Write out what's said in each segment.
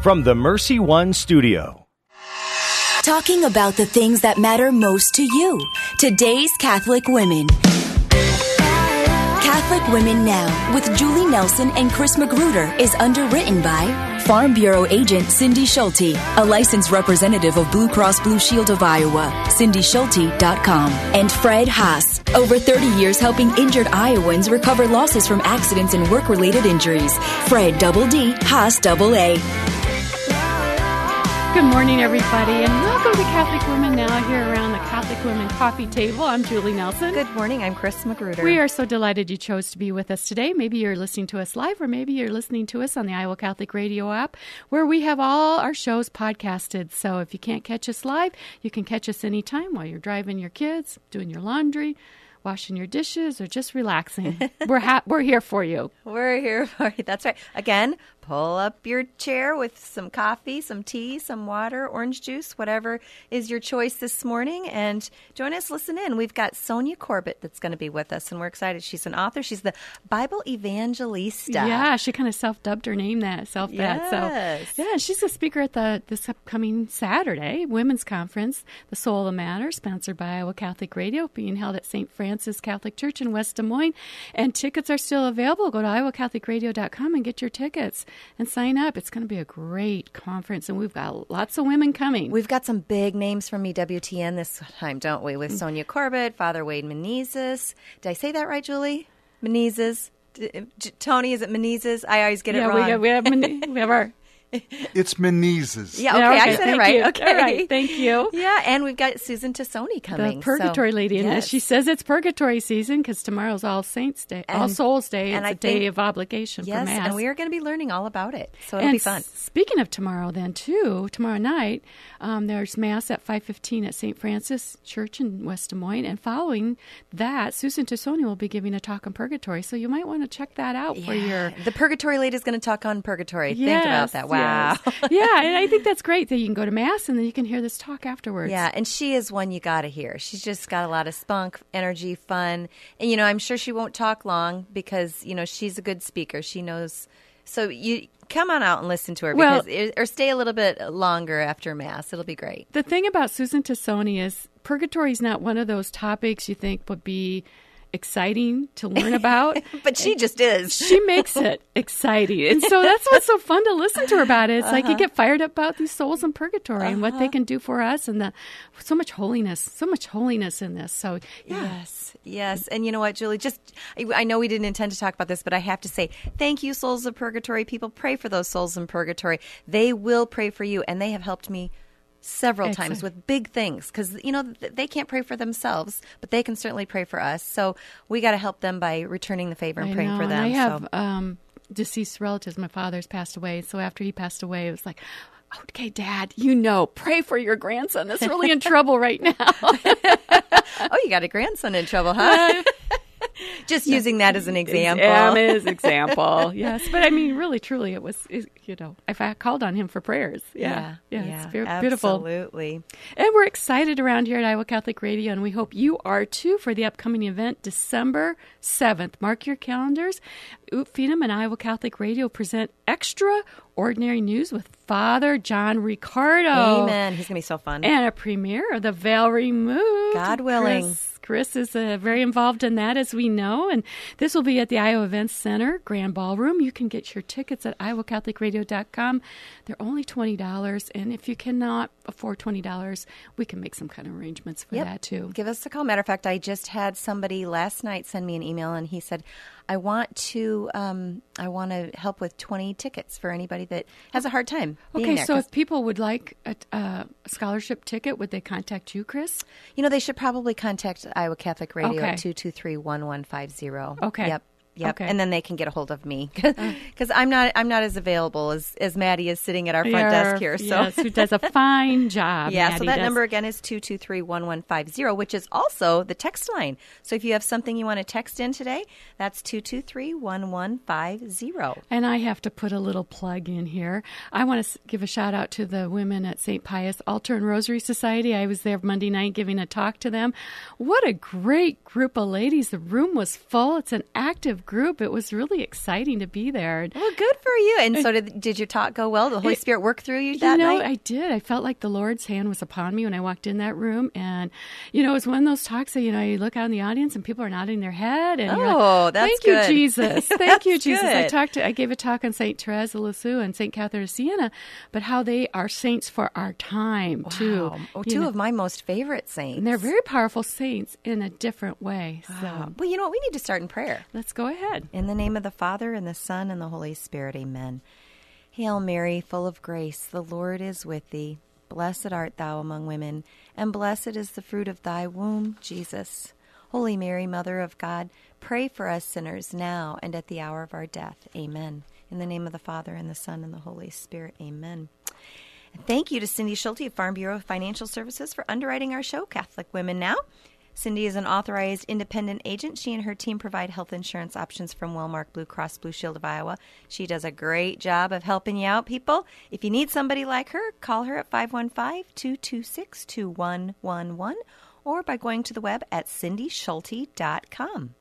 From the Mercy One Studio. Talking about the things that matter most to you. Today's Catholic Women. Catholic Women Now with Julie Nelson and Chris Magruder is underwritten by Farm Bureau agent Cindy Schulte, a licensed representative of Blue Cross Blue Shield of Iowa, cindyschulte.com, and Fred Haas, over 30 years helping injured Iowans recover losses from accidents and work related injuries. Fred Double D, Haas Double A. Good morning, everybody, and welcome to Catholic Women Now here around the Catholic Women Coffee Table. I'm Julie Nelson. Good morning. I'm Chris Magruder. We are so delighted you chose to be with us today. Maybe you're listening to us live, or maybe you're listening to us on the Iowa Catholic Radio app, where we have all our shows podcasted. So if you can't catch us live, you can catch us anytime while you're driving your kids, doing your laundry, washing your dishes, or just relaxing. we're ha- we're here for you. We're here for you. That's right. Again, pull up your chair with some coffee, some tea, some water, orange juice, whatever is your choice this morning, and join us. Listen in. We've got Sonja Corbitt that's going to be with us, and we're excited. She's an author. She's the Bible Evangelista. Yeah, she kind of self dubbed her name that self that. Yes. So yeah, she's a speaker at the this upcoming Saturday women's conference, the Soul of the Matter, sponsored by Iowa Catholic Radio, being held at St. Francis Catholic Church in West Des Moines. And tickets are still available. Go to iowacatholicradio.com and get your tickets and sign up. It's going to be a great conference, and we've got lots of women coming. We've got some big names from EWTN this time, don't we? Mm. With Sonja Corbitt, Father Wade Menezes. Did I say that right, Julie? Menezes. Tony, is it Menezes? I always get yeah, it wrong. we have, we have we have our It's Menezes. yeah, okay, Yeah, I okay, said it thank right. you. Okay, All right, thank you. Yeah, and we've got Susan Tassone coming. the purgatory so- lady in this. Yes. She says it's purgatory season because tomorrow's All Saints Day, All Souls Day. and It's I a day of obligation Yes, for Mass. and we are going to be learning all about it, so it'll and be fun. Speaking of tomorrow, then too, tomorrow night um, there's mass at five fifteen at St. Francis Church in West Des Moines, and following that, Susan Tassone will be giving a talk on purgatory. So you might want to check that out for your. The purgatory lady is going to talk on purgatory. Think about that. Wow. Yes. yeah, and I think that's great that you can go to mass and then you can hear this talk afterwards. Yeah, and she is one you got to hear. She's just got a lot of spunk, energy, fun. And, you know, I'm sure she won't talk long because, you know, she's a good speaker. She knows. So you come on out and listen to her Well- because, or stay a little bit longer after Mass. It'll be great. The thing about Susan Tassone is purgatory is not one of those topics you think would be exciting to learn about. But she just is. she makes it exciting. And so that's what's so fun to listen to her about it. It's like Uh-huh. you get fired up about these souls in purgatory and what they can do for us and the so much holiness, so much holiness in this. So yeah. Yes, yes. And you know what, Julie? Just, I- I know we didn't intend to talk about this, but I have to say thank you, Souls of Purgatory. People pray for those souls in purgatory. They will pray for you, and they have helped me several times with big things because you know they can't pray for themselves but they can certainly pray for us so we got to help them by returning the favor and I praying know, for them I have so. um, deceased relatives. My father's passed away. So after he passed away, it was like, okay, dad, you know, pray for your grandson that's really in trouble right now. oh you got a grandson in trouble huh just using that as an example Um, his example. yes. But I mean, really, truly, it was, it, you know, if I called on him for prayers. Yeah. Yeah. it's very beautiful. absolutely And we're excited around here at Iowa Catholic Radio, and we hope you are too for the upcoming event December 7th. Mark your calendars. Oop Phenom and Iowa Catholic Radio present extraordinary news with Father John Riccardo. amen he's gonna be so fun And a premiere of the Veil Removed. God willing. Chris, Chris is uh, very involved in that, as we know. And this will be at the Iowa Events Center, Grand Ballroom. You can get your tickets at iowacatholicradio.com. They're only $20. And if you cannot afford $20, we can make some kind of arrangements for Yep. that, too. Give us a call. Matter of fact, I just had somebody last night send me an email, and he said, "I want to, um, I want to help with twenty tickets for anybody that has a hard time." Okay, there, so if people would like a, a scholarship ticket, would they contact you, Chris? you know, they should probably contact Iowa Catholic Radio Okay. at two two three one one five zero. Okay. Yep. Yep. Okay. And then they can get a hold of me uh. because I'm not I'm not as available as as Maddie is sitting at our front desk here. So Yes, who does a fine job. Yeah, so that does. number again is 223-1150, which is also the text line. So if you have something you want to text in today, that's 223-1150. And I have to put a little plug in here. I want to give a shout out to the women at St. Pius Altar and Rosary Society. I was there Monday night giving a talk to them. What a great group of ladies. The room was full. It's an active group. It was really exciting to be there. Well, good for you. And so did did your talk go well? The Holy Spirit work through you that you know, night? I did. I felt like the Lord's hand was upon me when I walked in that room, and you know, it was one of those talks that you know you look out in the audience and people are nodding their head, and Oh, like, that's thank good. you, Jesus, thank you, Jesus. I talked to, I gave a talk on Saint Therese of Lisieux and Saint Catherine of Siena, but how they are saints for our time too. Wow. Oh, You two know, of my most favorite saints. and they're very powerful saints in a different way. So Wow. Well, you know what? We need to start in prayer. let's go ahead. In the name of the Father, and the Son, and the Holy Spirit, amen. Hail Mary, full of grace, the Lord is with thee. Blessed art thou among women, and blessed is the fruit of thy womb, Jesus. Holy Mary, Mother of God, pray for us sinners now and at the hour of our death. Amen. In the name of the Father, and the Son, and the Holy Spirit, amen. Thank you to Cindy Schulte of Farm Bureau Financial Services for underwriting our show, Catholic Women Now. Cindy is an authorized independent agent. She and her team provide health insurance options from Wellmark Blue Cross Blue Shield of Iowa. She does a great job of helping you out, people. If you need somebody like her, call her at 515 226 2111 or by going to the web at cindyschulte.com.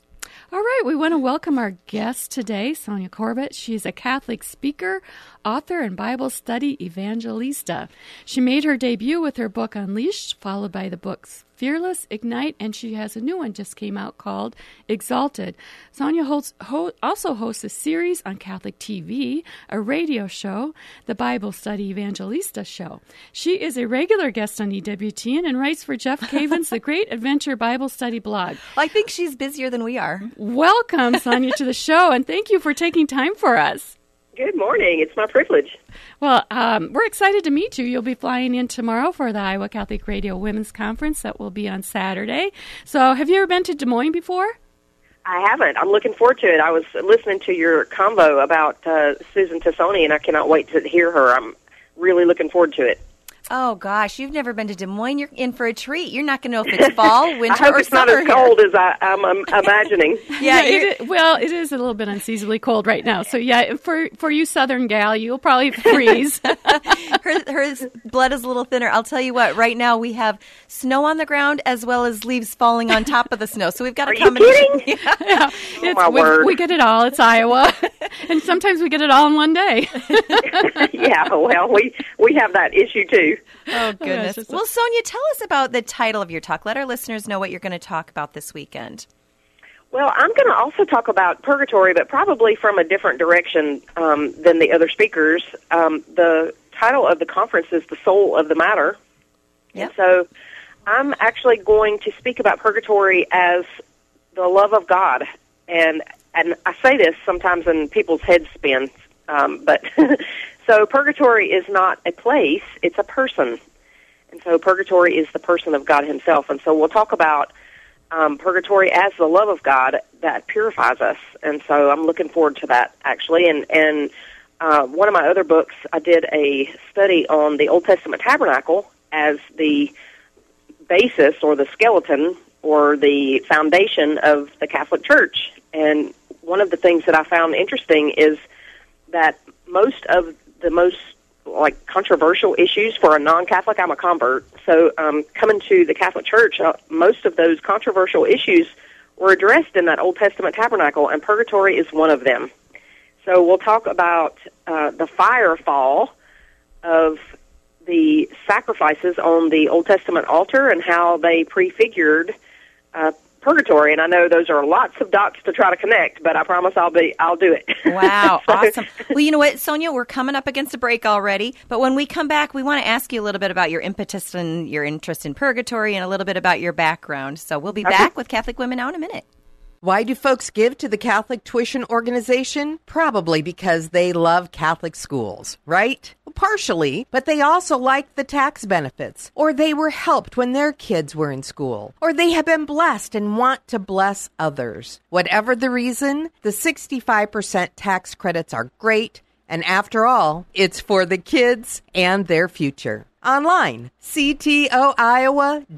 All right, we want to welcome our guest today, Sonja Corbitt. She's a Catholic speaker, author, and Bible study evangelista. She made her debut with her book Unleashed, followed by the books Fearless, Ignite, and she has a new one just came out called Exalted. Sonja holds, ho- also hosts a series on Catholic TV, a radio show, the Bible Study Evangelista show. She is a regular guest on EWTN and writes for Jeff Cavins' The Great Adventure Bible Study blog. I think she's busier than we are. Welcome, Sonja, to the show, and thank you for taking time for us. Good morning. It's my privilege. Well, um, we're excited to meet you. You'll be flying in tomorrow for the Iowa Catholic Radio Women's Conference that will be on Saturday. So, have you ever been to Des Moines before? I haven't. I'm looking forward to it. I was listening to your combo about uh, Susan Tassone, and I cannot wait to hear her. I'm really looking forward to it. Oh gosh, you've never been to Des Moines. You're in for a treat. You're not going to know if it's fall, winter, I hope or it's not summer as here. cold as I, I'm um, imagining. Yeah, it you're- well, it is a little bit unseasonably cold right now. So, yeah, for for you Southern gal, you'll probably freeze. her, her blood is a little thinner. I'll tell you what. Right now we have snow on the ground as well as leaves falling on top of the snow. So we've got a Are you combination. kidding? yeah, oh, it's, my we, word. we get it all. It's Iowa, and sometimes we get it all in one day. yeah, well, we we have that issue too. Oh, oh goodness. just- well, Sonja, tell us about the title of your talk. Let our listeners know what you're going to talk about this weekend. Well, I'm going to also talk about purgatory, but probably from a different direction um, than the other speakers. Um, the title of the conference is "The Soul of the Matter," Yep. and so I'm actually going to speak about purgatory as the love of God, and and I say this sometimes and people's heads spin, um, but so purgatory is not a place; it's a person, and so purgatory is the person of God Himself, and so we'll talk about um, purgatory as the love of God that purifies us, and so I'm looking forward to that actually. And and uh, one of my other books, I did a study on the Old Testament tabernacle as the basis or the skeleton or the foundation of the Catholic Church. And one of the things that I found interesting is that most of the most like controversial issues for a non-Catholic, I'm a convert. So um, coming to the Catholic Church, uh, most of those controversial issues were addressed in that Old Testament tabernacle, and purgatory is one of them. So we'll talk about uh, the fire fall of the sacrifices on the Old Testament altar and how they prefigured uh, purgatory. And I know those are lots of dots to try to connect, but I promise I'll be I'll do it. Wow, So- awesome. Well, you know what, Sonja, we're coming up against a break already, but when we come back, we want to ask you a little bit about your impetus and your interest in purgatory and a little bit about your background. So we'll be back with Catholic Women Now in a minute. Why do folks give to the Catholic Tuition Organization? Probably because they love Catholic schools, right? Partially, but they also like the tax benefits, or they were helped when their kids were in school, or they have been blessed and want to bless others. Whatever the reason, the 65% tax credits are great, and after all, it's for the kids and their future. Online, ctoiowa.org.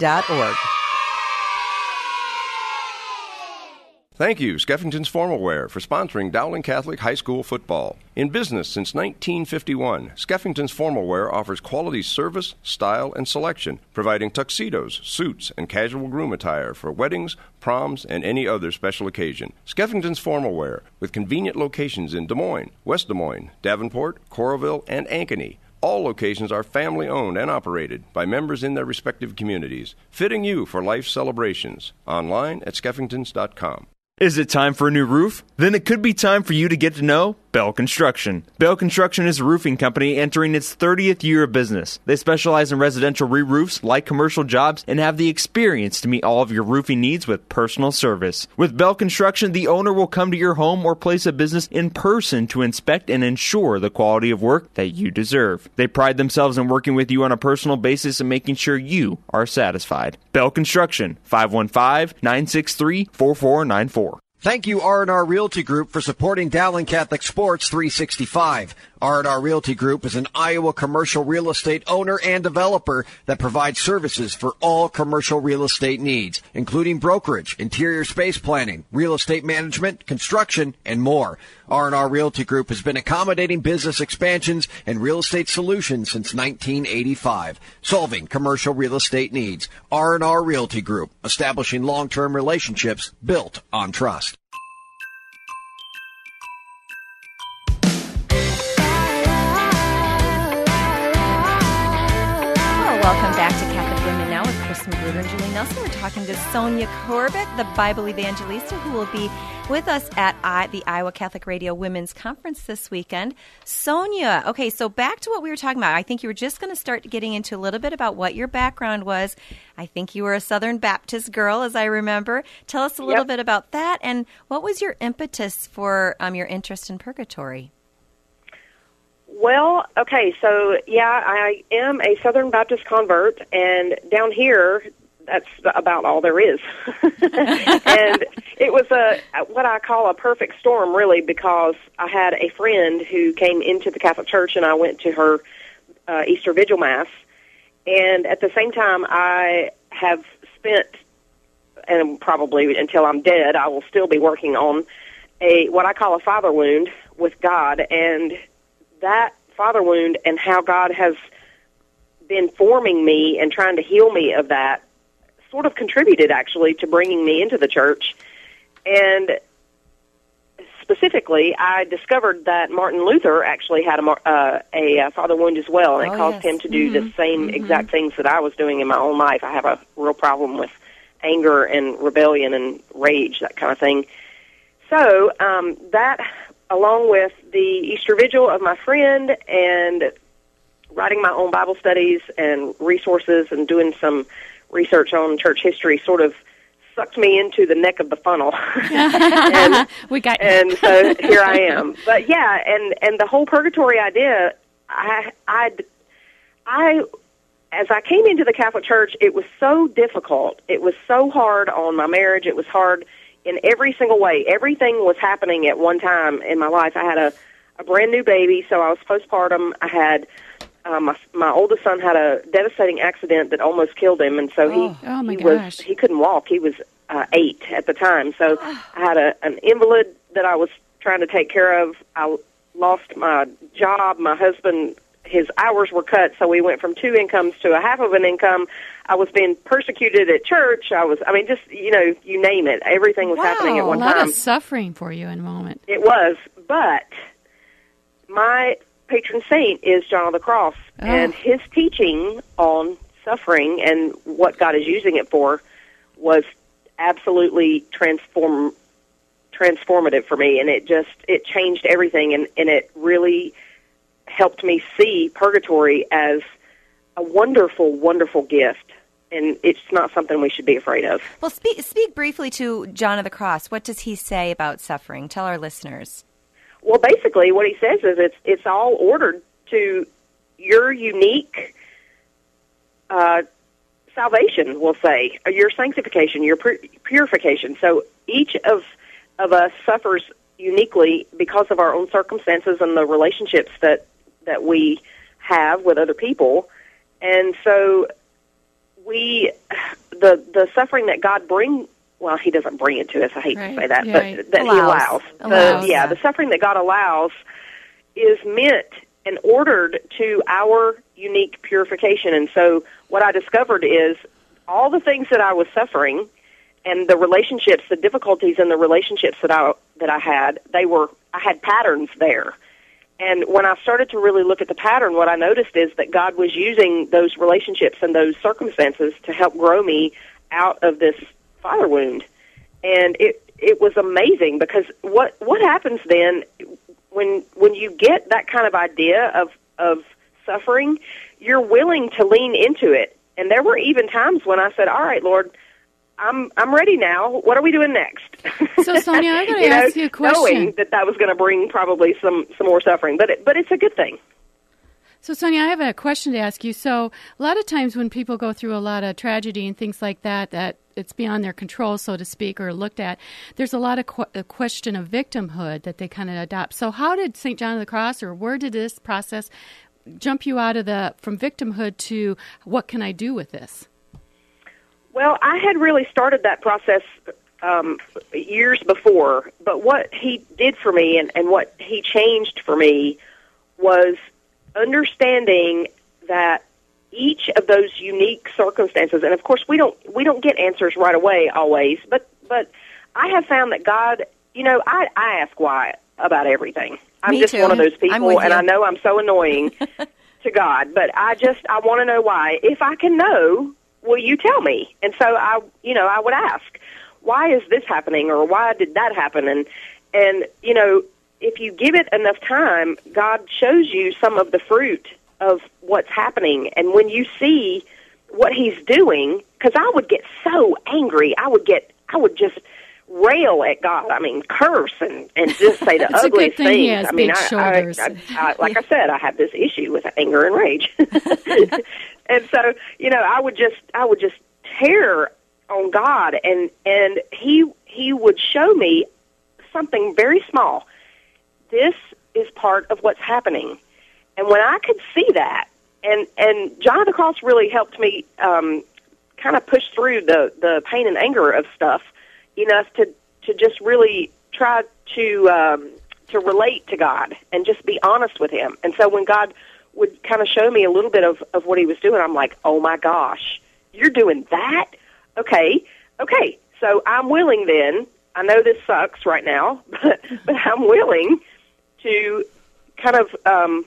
Thank you, Skeffington's Formal Wear, for sponsoring Dowling Catholic High School football. In business since 1951, Skeffington's Formal Wear offers quality service, style, and selection, providing tuxedos, suits, and casual groom attire for weddings, proms, and any other special occasion. Skeffington's Formal Wear, with convenient locations in Des Moines, West Des Moines, Davenport, Coralville, and Ankeny. All locations are family owned and operated by members in their respective communities, fitting you for life celebrations. Online at skeffingtons.com. Is it time for a new roof? Then it could be time for you to get to know Bell Construction. Bell Construction is a roofing company entering its 30th year of business. They specialize in residential re roofs, like commercial jobs, and have the experience to meet all of your roofing needs with personal service. With Bell Construction, the owner will come to your home or place of business in person to inspect and ensure the quality of work that you deserve. They pride themselves in working with you on a personal basis and making sure you are satisfied. Bell Construction, 515 963 4494. Thank you, R&R Realty Group, for supporting Dowling Catholic Sports 365. R&R Realty Group is an Iowa commercial real estate owner and developer that provides services for all commercial real estate needs, including brokerage, interior space planning, real estate management, construction, and more. R&R Realty Group has been accommodating business expansions and real estate solutions since 1985, solving commercial real estate needs. R&R Realty Group, establishing long-term relationships built on trust. Welcome back to Catholic Women Now with Chris Magruder and Julie Nelson. We're talking to Sonja Corbitt, the Bible evangelista, who will be with us at I, the Iowa Catholic Radio Women's Conference this weekend. Sonja, okay, so back to what we were talking about. I think you were just going to start getting into a little bit about what your background was. I think you were a Southern Baptist girl, as I remember. Tell us a little Yep. bit about that, and what was your impetus for um, your interest in purgatory? Well, okay, so yeah, I am a Southern Baptist convert, and down here, that's about all there is. and it was a what I call a perfect storm, really, because I had a friend who came into the Catholic Church, and I went to her uh, Easter Vigil Mass, and at the same time, I have spent, and probably until I'm dead, I will still be working on a what I call a father wound with God, and that father wound and how God has been forming me and trying to heal me of that sort of contributed actually to bringing me into the church. And specifically, I discovered that Martin Luther actually had a, uh, a uh, father wound as well, and it Oh, caused yes. him to do the same exact things that I was doing in my own life. I have a real problem with anger and rebellion and rage, that kind of thing. So um, that, along with the Easter Vigil of my friend and writing my own Bible studies and resources and doing some research on church history, sort of sucked me into the neck of the funnel. and, We got and so here I am. But yeah, and and the whole purgatory idea, I I I as I came into the Catholic Church, it was so difficult. It was so hard on my marriage. It was hard in every single way. Everything was happening at one time in my life. I had a a brand new baby, so I was postpartum. I had uh, my my oldest son had a devastating accident that almost killed him, and so he Oh, my he was he couldn't walk. He was uh, eight at the time, so I had a an invalid that I was trying to take care of. I lost my job. My husband his hours were cut, so we went from two incomes to a half of an income. I was being persecuted at church. I was, I mean, just you know, you name it. Everything was happening at Wow. a lot time. of suffering for you in a moment. It was, but my patron saint is John of the Cross, Oh. and his teaching on suffering and what God is using it for was absolutely transform transformative for me, and it just it changed everything, and and it really helped me see purgatory as a wonderful, wonderful gift, and it's not something we should be afraid of. Well, speak speak briefly to John of the Cross. What does he say about suffering? Tell our listeners. Well, basically, what he says is it's it's all ordered to your unique uh, salvation. We'll say or your sanctification, your pur- purification. So each of of us suffers uniquely because of our own circumstances and the relationships that that we have with other people, and so we the the suffering that God bring well, he doesn't bring it to us. I hate Right, to say that, right. but that Allows. he allows. Allows, the, yeah, yeah. the suffering that God allows is meant and ordered to our unique purification. And so, what I discovered is all the things that I was suffering and the relationships, the difficulties in the relationships that I that I had, they were I had patterns there. And when I started to really look at the pattern, what I noticed is that God was using those relationships and those circumstances to help grow me out of this father wound. And it it was amazing because what what happens then when when you get that kind of idea of of suffering, you're willing to lean into it. And there were even times when I said, "All right, Lord, I'm I'm ready now. What are we doing next?" So, Sonja, I You know, ask you a question. Knowing that that was going to bring probably some some more suffering, but it, but it's a good thing. So, Sonja, I have a question to ask you. So, a lot of times when people go through a lot of tragedy and things like that, that it's beyond their control, so to speak, or looked at, there's a lot of qu- a question of victimhood that they kind of adopt. So, how did St. John of the Cross, or where did this process jump you out of the from victimhood to what can I do with this? Well, I had really started that process um, years before, but what he did for me and, and what he changed for me was understanding that each of those unique circumstances, and of course we don't we don't get answers right away always, but but I have found that God, you know, I I ask why about everything. I'm Me just too. one of those people, and you. I know I'm so annoying to God, but I just I want to know why. If I can know, will you tell me? And so I, you know, I would ask, why is this happening, or why did that happen? And and you know, if you give it enough time, God shows you some of the fruit of what's happening, and when you see what He's doing, because I would get so angry, I would get, I would just rail at God. I mean, curse and and just say the It's a good ugliest thing things. I mean, I, shoulders. I, I, I, like I said, I have this issue with anger and rage, and so you know, I would just, I would just tear on God, and and he he would show me something very small. This is part of what's happening, and when I could see that, and and John of the Cross really helped me um, kind of push through the the pain and anger of stuff enough to to just really try to um, to relate to God and just be honest with Him. And so when God would kind of show me a little bit of of what He was doing, I'm like, oh my gosh, you're doing that? Okay, okay. So I'm willing then. I know this sucks right now, but but I'm willing to kind of um,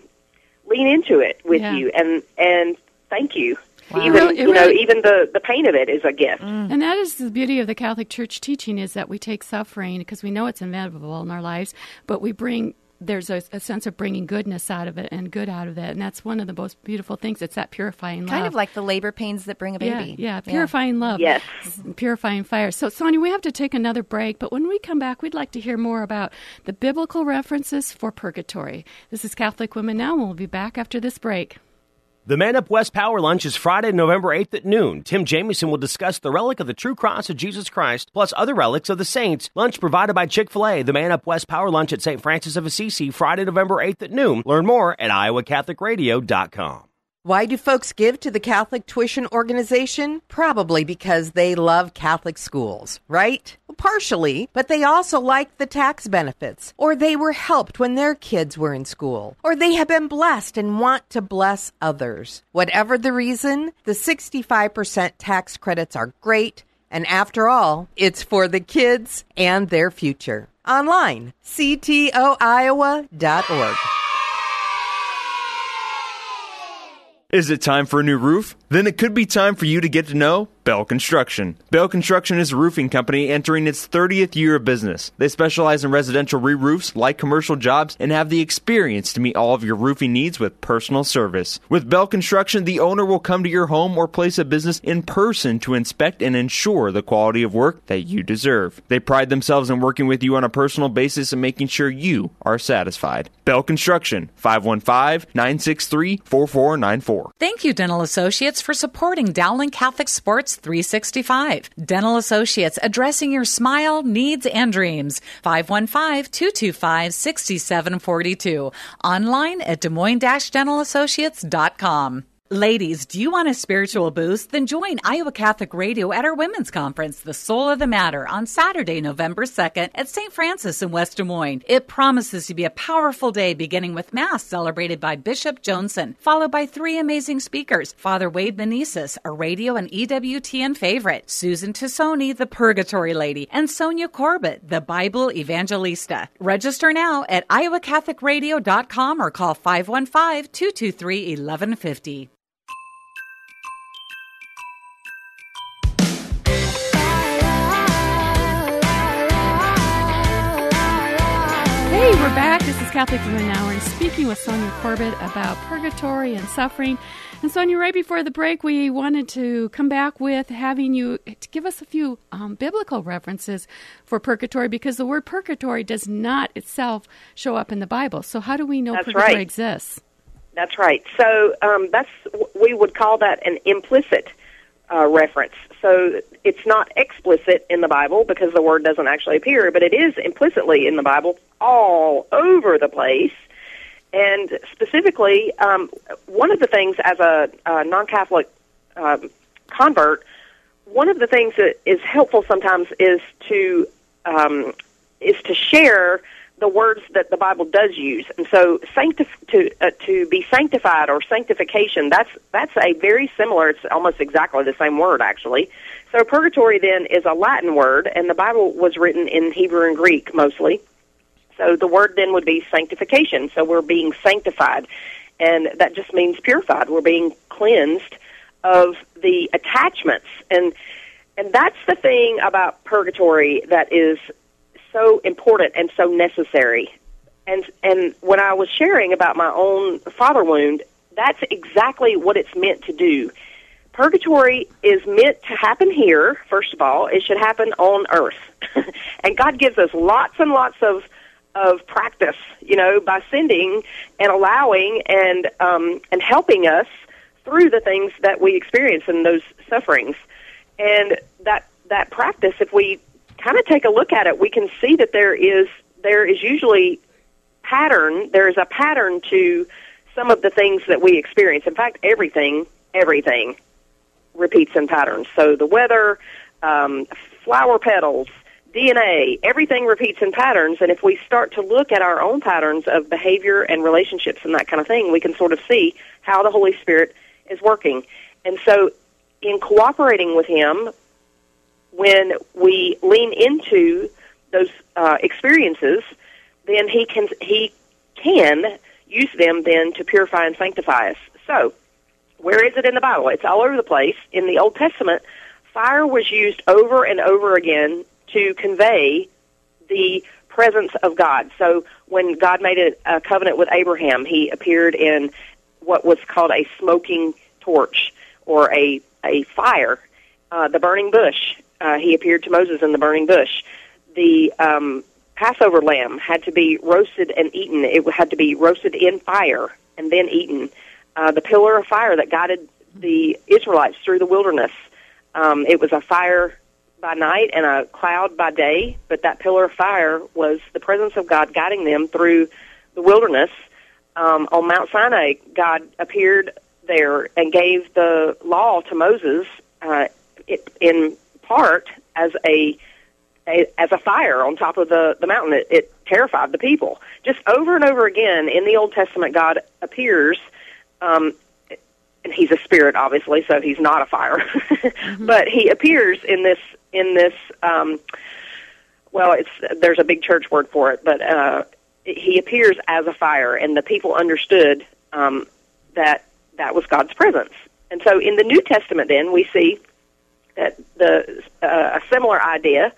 lean into it with Yeah. you and and thank you. Wow. Even really- you know, really- even the the pain of it is a gift. And that is the beauty of the Catholic Church teaching is that we take suffering because we know it's inevitable in our lives, but we bring there's a, a sense of bringing goodness out of it and good out of it, and that's one of the most beautiful things. It's that purifying love, Kind of like the labor pains that bring a baby. Yeah, yeah, purifying love. Yes. Mm-hmm. Purifying fire. So, Sonja, we have to take another break, but when we come back, we'd like to hear more about the biblical references for purgatory. This is Catholic Women Now, and we'll be back after this break. The Man Up West Power Lunch is Friday, November 8th at noon. Tim Jamieson will discuss the relic of the true cross of Jesus Christ, plus other relics of the saints. Lunch provided by Chick fil A. The Man Up West Power Lunch at St. Francis of Assisi, Friday, November 8th at noon. Learn more at iowacatholicradio.com. Why do folks give to the Catholic Tuition Organization? Probably because they love Catholic schools, right? Partially, but they also like the tax benefits, or they were helped when their kids were in school, or they have been blessed and want to bless others. Whatever the reason, the 65% tax credits are great, and after all, it's for the kids and their future. Online, ctoiowa.org. Is it time for a new roof? Then it could be time for you to get to know Bell Construction. Bell Construction is a roofing company entering its 30th year of business. They specialize in residential re roofs, like commercial jobs, and have the experience to meet all of your roofing needs with personal service. With Bell Construction, the owner will come to your home or place of business in person to inspect and ensure the quality of work that you deserve. They pride themselves in working with you on a personal basis and making sure you are satisfied. Bell Construction, 515 963 4494. Thank you, Dental Associates, for supporting Dowling Catholic Sports 365. Dental Associates addressing your smile, needs, and dreams. 515 225 6742. Online at Des Moines Dentalassociates.com. Ladies, do you want a spiritual boost? Then join Iowa Catholic Radio at our women's conference, The Soul of the Matter, on Saturday, November 2nd at St. Francis in West Des Moines. It promises to be a powerful day beginning with Mass celebrated by Bishop Joensen, followed by three amazing speakers Father Wade Menezes, a radio and EWTN favorite, Susan Tassone, the Purgatory Lady, and Sonja Corbitt, the Bible Evangelista. Register now at iowacatholicradio.com or call 515 223 1150. We're back. This is Catholic Women Hour and speaking with Sonja Corbitt about purgatory and suffering. And Sonja, right before the break, we wanted to come back with having you to give us a few um, biblical references for purgatory because the word purgatory does not itself show up in the Bible. So how do we know That's purgatory right. exists? That's right. So um, that's we would call that an implicit uh, reference. So it's not explicit in the Bible because the word doesn't actually appear, but it is implicitly in the Bible all over the place. And specifically, um, one of the things as a, a non-Catholic um, convert, one of the things that is helpful sometimes is to um, is to share the words that the Bible does use. And so, sanctif- to uh, to be sanctified or sanctification, that's that's a very similar. It's almost exactly the same word, actually. So, purgatory then is a Latin word, and the Bible was written in Hebrew and Greek mostly. So, the word then would be sanctification. So, we're being sanctified, and that just means purified. We're being cleansed of the attachments, and and that's the thing about purgatory that is so important and so necessary. And and when I was sharing about my own father wound, that's exactly what it's meant to do. Purgatory is meant to happen here, first of all. It should happen on earth. and God gives us lots and lots of of practice, you know, by sending and allowing and um and helping us through the things that we experience and those sufferings. And that that practice if we kind of take a look at it, we can see that there is there is usually pattern. There is a pattern to some of the things that we experience. In fact, everything everything repeats in patterns. So the weather, um, flower petals, DNA, everything repeats in patterns. And if we start to look at our own patterns of behavior and relationships and that kind of thing, we can sort of see how the Holy Spirit is working. And so, in cooperating with Him, when we lean into those uh, experiences, then he can he can use them then to purify and sanctify us. So, where is it in the Bible? It's all over the place. In the Old Testament, fire was used over and over again to convey the presence of God. So, when God made a, a covenant with Abraham, he appeared in what was called a smoking torch or a a fire, uh, the burning bush, uh, he appeared to Moses in the burning bush. The um, Passover lamb had to be roasted and eaten. It had to be roasted in fire and then eaten. Uh, the pillar of fire that guided the Israelites through the wilderness. Um, it was a fire by night and a cloud by day, but that pillar of fire was the presence of God guiding them through the wilderness. Um, on Mount Sinai, God appeared there and gave the law to Moses uh, in part as a, a as a fire on top of the the mountain. It, it terrified the people. Just over and over again in the Old Testament, God appears. Um, and he's a spirit, obviously, so he's not a fire. mm-hmm. But he appears in this in this. Um, well, it's there's a big church word for it, but uh, he appears as a fire, and the people understood um, that that was God's presence. And so, in the New Testament, then we see that the uh, a similar idea.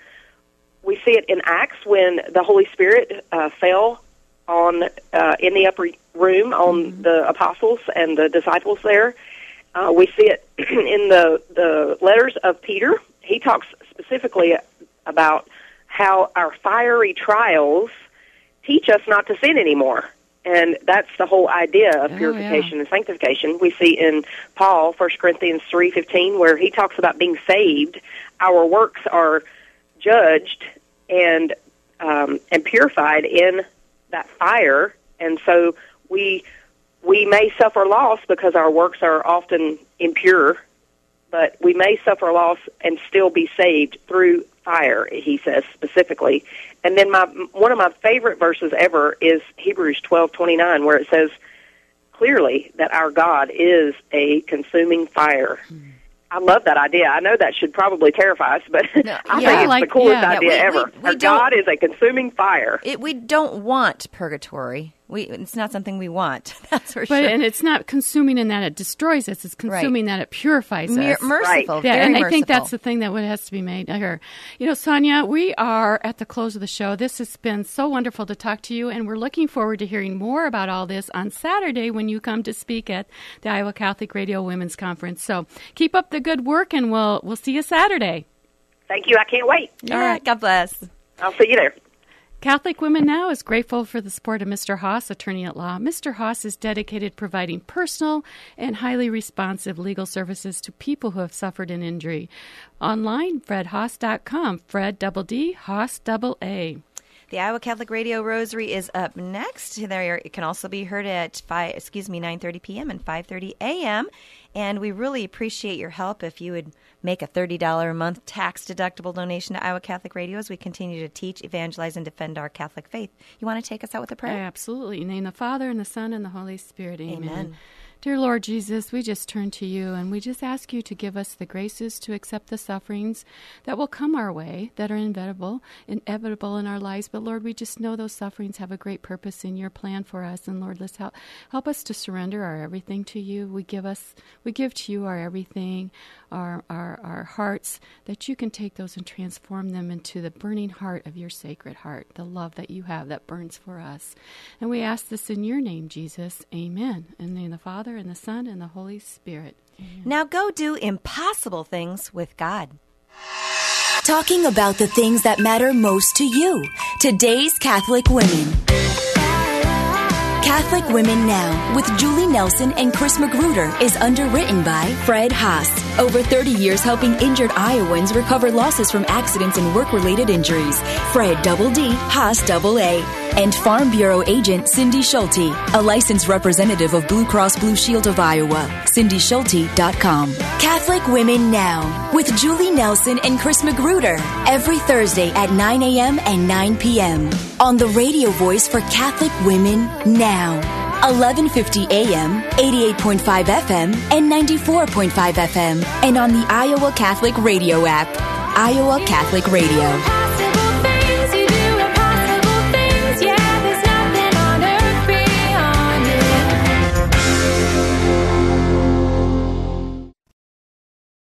We see it in Acts when the Holy Spirit uh, fell on uh, in the upper room on mm-hmm. the apostles and the disciples there. Uh, we see it in the the letters of Peter. He talks specifically about how our fiery trials teach us not to sin anymore. And that's the whole idea of oh, purification yeah. and sanctification. We see in Paul, 1 Corinthians 3.15, where he talks about being saved. Our works are judged and um, and purified in that fire. And so we we may suffer loss because our works are often impure, but we may suffer loss and still be saved through fire, he says specifically. And then my one of my favorite verses ever is Hebrews 12:29 where it says clearly that our God is a consuming fire. Mm. I love that idea. I know that should probably terrify us, but no, I yeah, think it's like, the coolest yeah, idea we, ever. We, we Our God is a consuming fire. It, we don't want purgatory. We, it's not something we want. That's for but, sure. And it's not consuming in that it destroys us. It's consuming right. that it purifies us. merciful. Right. Yeah, and merciful. I think that's the thing that has to be made here. You know, Sonja, we are at the close of the show. This has been so wonderful to talk to you, and we're looking forward to hearing more about all this on Saturday when you come to speak at the Iowa Catholic Radio Women's Conference. So keep up the good work, and we'll we'll see you Saturday. Thank you. I can't wait. All right. God bless. I'll see you there. Catholic Women Now is grateful for the support of Mr. Haas, attorney at law. Mr. Haas is dedicated providing personal and highly responsive legal services to people who have suffered an injury. Online, fredhaas.com, Fred double D, Haas double A. The Iowa Catholic Radio Rosary is up next. There, it can also be heard at five, excuse me, 9:30 p.m. and 5:30 a.m. And we really appreciate your help if you would make a $30 a month tax deductible donation to Iowa Catholic Radio as we continue to teach, evangelize, and defend our Catholic faith. You want to take us out with a prayer? Absolutely. In the name of the Father, and the Son, and the Holy Spirit. Amen. Amen. Dear Lord Jesus, we just turn to you and we just ask you to give us the graces to accept the sufferings that will come our way, that are inevitable, inevitable in our lives. But Lord, we just know those sufferings have a great purpose in your plan for us. And Lord, let's help help us to surrender our everything to you. We give us we give to you our everything, our our, our hearts, that you can take those and transform them into the burning heart of your sacred heart, the love that you have that burns for us. And we ask this in your name, Jesus. Amen. In the name of the Father Father, and the Son, and the Holy Spirit. Amen. Now go do impossible things with God. Talking about the things that matter most to you. Today's Catholic Women. Catholic Women Now with Julie Nelson and Chris Magruder is underwritten by Fred Haas. Over 30 years helping injured Iowans recover losses from accidents and work related injuries. Fred Double D, Haas Double A. And Farm Bureau agent Cindy Schulte, a licensed representative of Blue Cross Blue Shield of Iowa. CindySchulte.com. Catholic Women Now with Julie Nelson and Chris Magruder every Thursday at 9 a.m. and 9 p.m. on the radio voice for Catholic Women Now now. 1150 AM, 88.5 FM, and 94.5 FM, and on the Iowa Catholic Radio app. Iowa Catholic Radio.